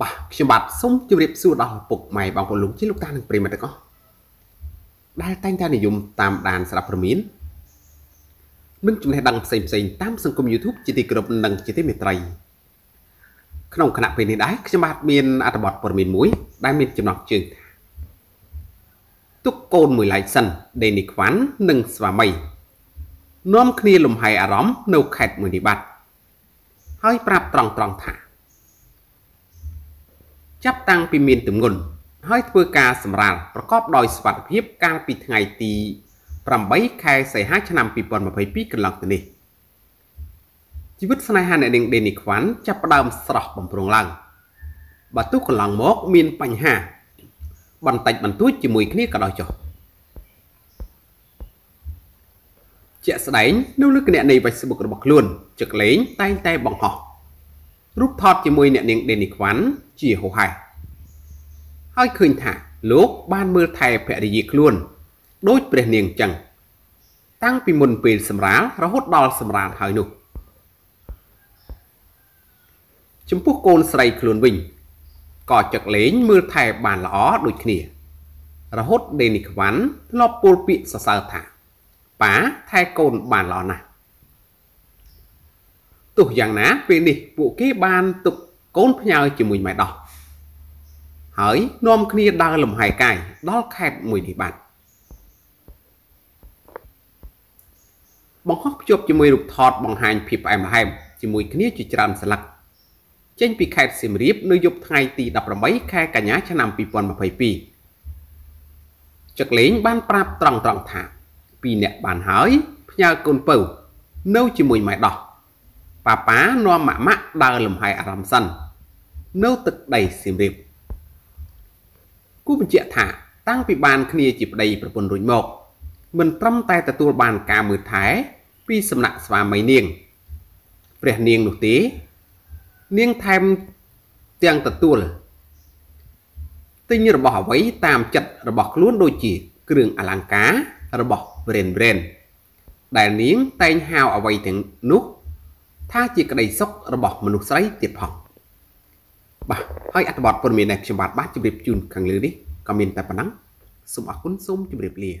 បាទខ្ញុំបាទសូមជម្រាបសួរដល់ឪពុកម៉ែបងប្អូនលោកជាលោកតានិងប្រិយមិត្តទាំងអស់ដែលតែងតែនិយមតាមដានស្រាប់ព្រមាននិងចំណេះដឹងផ្សេងផ្សេងតាមសង្គម YouTube ជាទីគោរពនិងជាទីមេត្រីក្នុងគណៈពេលនេះដែរខ្ញុំបាទមានអត្ថបទព័ត៌មានមួយ ដែលមានចំណងជើងថាទុកកូនមួយឡែកសិនដេនីខ្វាន់និងស្វាមីនាំគ្នាលំហែអារម្មណ៍នៅខេត្តមួយនេះបាត់ហើយប្រាប់ត្រង់ត្រង់ថា ចាប់តាំងពីមានទម្ងន់ហើយធ្វើការសម្រាលប្រកបដោយសុវត្ថិភាពកាលពីថ្ងៃទី8ខែសីហាឆ្នាំ2022កន្លងទៅនេះជីវិតស្នេហាអ្នកនាងដេនីខ្វាន់ចាប់ផ្ដើមស្រស់បំព្រងឡើងបើទោះកន្លងមកមានបញ្ហា បន្តិចបន្តួចជាមួយគ្នាក៏ដោយចុះជាក់ស្ដែងនៅលើគណនី Facebook របស់ខ្លួនចឹកលេងតែងតែបង្ហោះ រូបថតជាមួយអ្នកនាងដេនីខ្វាន់ជាហូហែហើយឃើញថាលោកបានមើលថែភរិយាខ្លួនដូចព្រះនាងចឹងតាំងពីមុនពេលសម្រាលរហូតដល់សម្រាលហើយនោះចំពោះកូនស្រីខ្លួនវិញក៏ចឹកលេងមើលថែបានល្អដូចគ្នា រហូតដេនីខ្វាន់ធ្លាប់ពោលពាក្យសរសើរថាប៉ាថែកូនបានល្អណាស់ ទោះយ៉ាងណាពេលនេះពួកគេបានទុកកូនផ្ញើជាមួយម៉ែដោះហើយនាំគ្នាដើរលំហែកាយដល់ខេត្តមួយនេះបាទបង្ហោះភ្ជាប់ជាមួយរូបថតបង្ហាញភាពផ្អែមល្ហែមជាមួយគ្នាជាច្រើនស្លឹកចេញពីខេត្តសៀមរាបនៅយប់ថ្ងៃទី18ខែកញ្ញាឆ្នាំ2022ចកលេងបានប្រាប់ត្រង់ត្រង់ថាពីអ្នកបានហើយផ្ញើកូនពៅនៅជាមួយម៉ែដោះ ប៉ាប៉ានាំម៉ាក់ម៉ាក់ដើរលំហែអារម្មណ៍សិននៅទឹកដីសៀមរាបគូបញ្ជាក់ថាតាំងពីបានគ្នាជាប្តីប្រពន្ធរួចមកមិនត្រឹមតែទទួលបានការមើលថែពីសំណាក់ស្វាមីនាង ព្រះនាងនោះទេ នាងថែមទាំងទទួលទិញរបស់អ្វីតាមចិត្តរបស់ខ្លួនដូចជា គ្រឿងអលង្ការរបស់ brand brand ដែលនាងតែងហៅអ្វីទាំងនោះ ថាជាក្តីសុខរបស់មនុស្សស្រីទៀតផងបាទហើយអត្ថបទព័ត៌មាននេះខ្ញុំបាទបាទជម្រាបជូនខាងលើនេះក៏មានតែប៉ុណ្ណឹងសូមអរគុណសូមជម្រាបលា